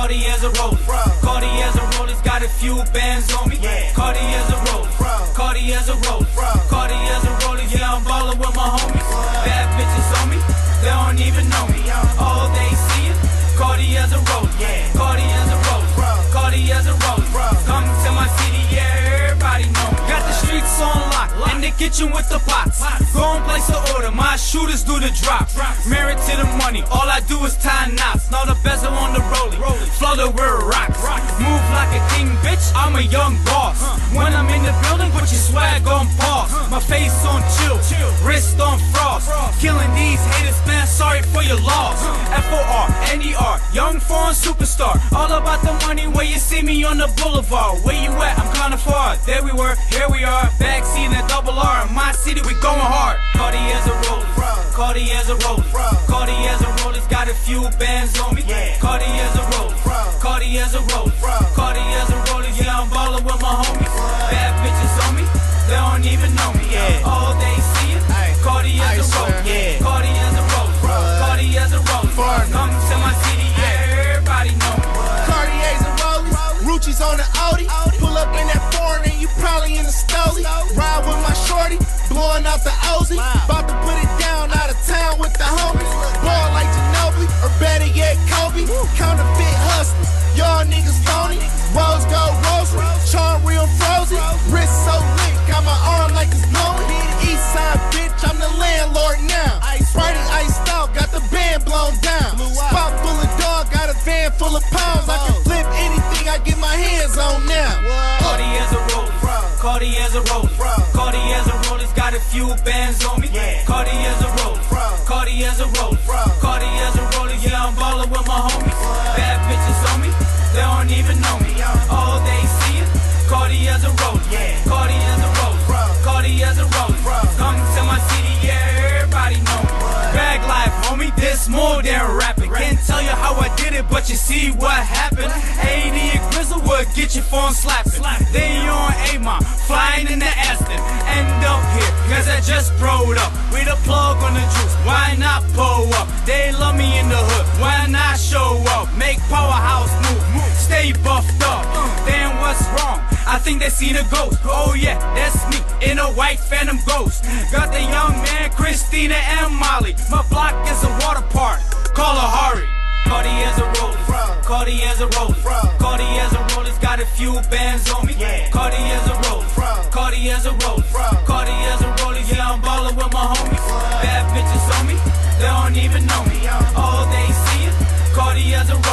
Cartier's a rollie. Cartier's a rollie. Got a few bands on me. Cartier's a rollie. Cartier's a rollie. Cartier's a rollie. Yeah, I'm ballin' with my homies. Bad bitches on me. They don't even know me. All they see is Cartier's a rollie. Cartier's a rollie. Cartier's a rollie. Come to my city, yeah, everybody know me. Got the streets on lock. In the kitchen with the pots. Shooters do the drop. Married to the money. All I do is tie knots. Now the bezel on the rollie. Flow the word rocks. Move like a king, bitch. I'm a young boss. When I'm in the building, put your swag on pause. My face on chill. Wrist on frost. Killing these haters, man. Sorry for your loss. F O R N E R. Young Forner superstar. All about the money where you see me on the boulevard. Where you at? I'm kinda far. There we were. Here we are. Backseat in a double R. In my city, we going hard. Cartier's a rollie. Cartier's a rollie. Cartier's a rollie. Got a few bands on me. Cartier's a rollie. Cartier's a rollie. Cartier's Audi. Pull up in that foreign and you probably in the Stoli. Ride with my shorty, blowing out the Ozy. About to put it down out of town with the homies. Ball like Ginobili, or better yet, Kobe. Counterfeit hustlers, y'all niggas phony. Rose gold rosary, charm real frozen. Wrist so lit, got my arm like it's glowing. East side bitch, I'm the landlord now. Sprite iced out, got the band blown down. Spot full of dog, got a van full of pounds. Cartier's a rollie. Cartier's a rollie. Got a few bands on me. Cartier's Can't tell you how I did it, but you see what happened. 80 and Grizzle would get your phone slapping. They on Amon, flying in the Aston. End up here, cause I just throwed up. With a plug on the juice, why not pull up? They love me in the hood, why not show up? Make powerhouse move, stay buffed up. Then what's wrong? I think they seen a ghost. Oh yeah, that's me in a white phantom ghost. Got the young man, Christina and Molly. My block is a water park. Call a hurry. Cartier's a rollie. Cartier's a rollie. Cartier's a rollie. Got a few bands on me. Cartier's a rollie. Cartier's a rollie. Cartier's a rollie. Yeah, I'm ballin' with my homies. Bad bitches on me. They don't even know me. All they see is Cartier's a rollie.